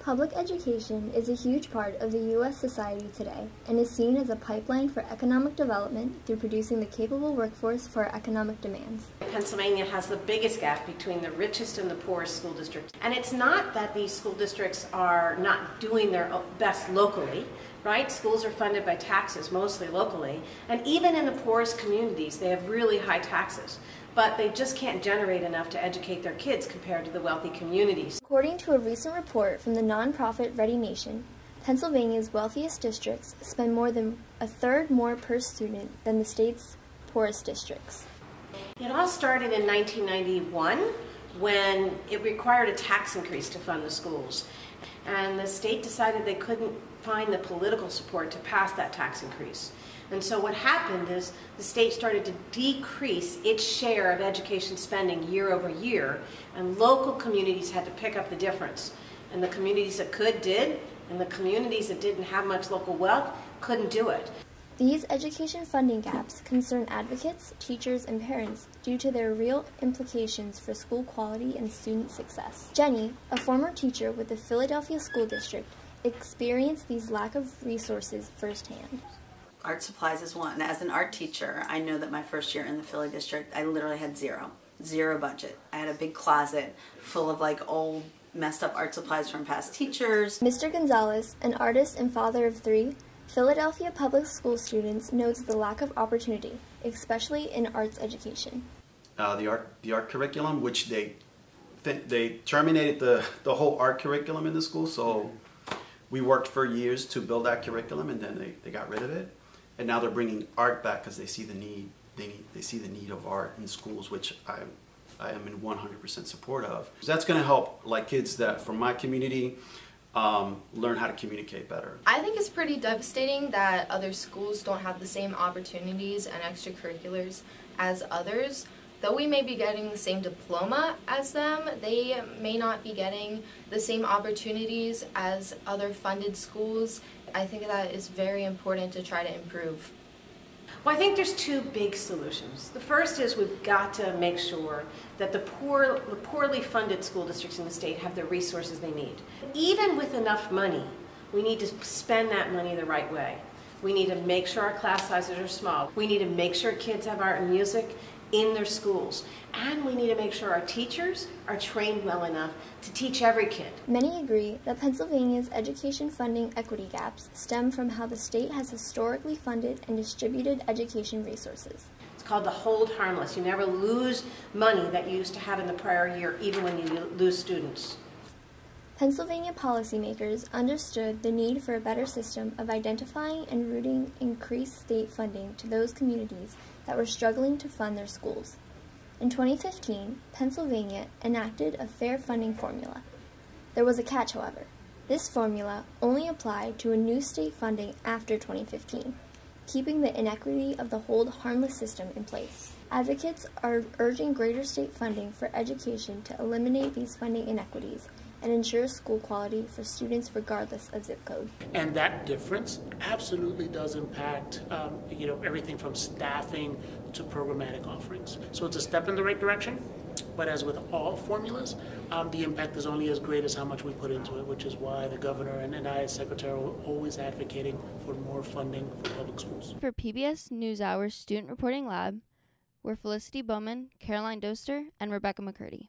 Public education is a huge part of the U.S. society today and is seen as a pipeline for economic development through producing the capable workforce for economic demands. Pennsylvania has the biggest gap between the richest and the poorest school districts. And it's not that these school districts are not doing their best locally, right? Schools are funded by taxes, mostly locally. And even in the poorest communities, they have really high taxes but they just can't generate enough to educate their kids compared to the wealthy communities. According to a recent report from the nonprofit ReadyNation, Pennsylvania's wealthiest districts spend more than a third more per student than the state's poorest districts. It all started in 1991 when it required a tax increase to fund the schools. And the state decided they couldn't find the political support to pass that tax increase. And so what happened is the state started to decrease its share of education spending year over year, and local communities had to pick up the difference. And the communities that could did, and the communities that didn't have much local wealth couldn't do it. These education funding gaps concern advocates, teachers, and parents due to their real implications for school quality and student success. Jenny, a former teacher with the Philadelphia School District, experienced these lack of resources firsthand. Art supplies is one. As an art teacher, I know that my first year in the Philly district, I literally had zero, zero budget. I had a big closet full of like old messed up art supplies from past teachers. Mr. Gonzalez, an artist and father of three, Philadelphia public school students notes the lack of opportunity, especially in arts education. Uh, the art, the art curriculum, which they, they terminated the the whole art curriculum in the school. So we worked for years to build that curriculum, and then they, they got rid of it and now they're bringing art back because they see the need. They need, they see the need of art in schools, which I I am in 100% support of. That's going to help like kids that from my community um, learn how to communicate better. I think it's pretty devastating that other schools don't have the same opportunities and extracurriculars as others. Though we may be getting the same diploma as them, they may not be getting the same opportunities as other funded schools I think that is very important to try to improve. Well, I think there's two big solutions. The first is we've got to make sure that the, poor, the poorly funded school districts in the state have the resources they need. Even with enough money, we need to spend that money the right way. We need to make sure our class sizes are small. We need to make sure kids have art and music in their schools. And we need to make sure our teachers are trained well enough to teach every kid. Many agree that Pennsylvania's education funding equity gaps stem from how the state has historically funded and distributed education resources. It's called the hold harmless. You never lose money that you used to have in the prior year, even when you lose students. Pennsylvania policymakers understood the need for a better system of identifying and routing increased state funding to those communities that were struggling to fund their schools. In 2015, Pennsylvania enacted a fair funding formula. There was a catch, however. This formula only applied to a new state funding after 2015, keeping the inequity of the hold harmless system in place. Advocates are urging greater state funding for education to eliminate these funding inequities and ensure school quality for students regardless of zip code. And that difference absolutely does impact, um, you know, everything from staffing to programmatic offerings. So it's a step in the right direction. But as with all formulas, um, the impact is only as great as how much we put into it, which is why the governor and, and I as secretary are always advocating for more funding for public schools. For PBS NewsHour Student Reporting Lab, we're Felicity Bowman, Caroline Doster, and Rebekah McCurdy.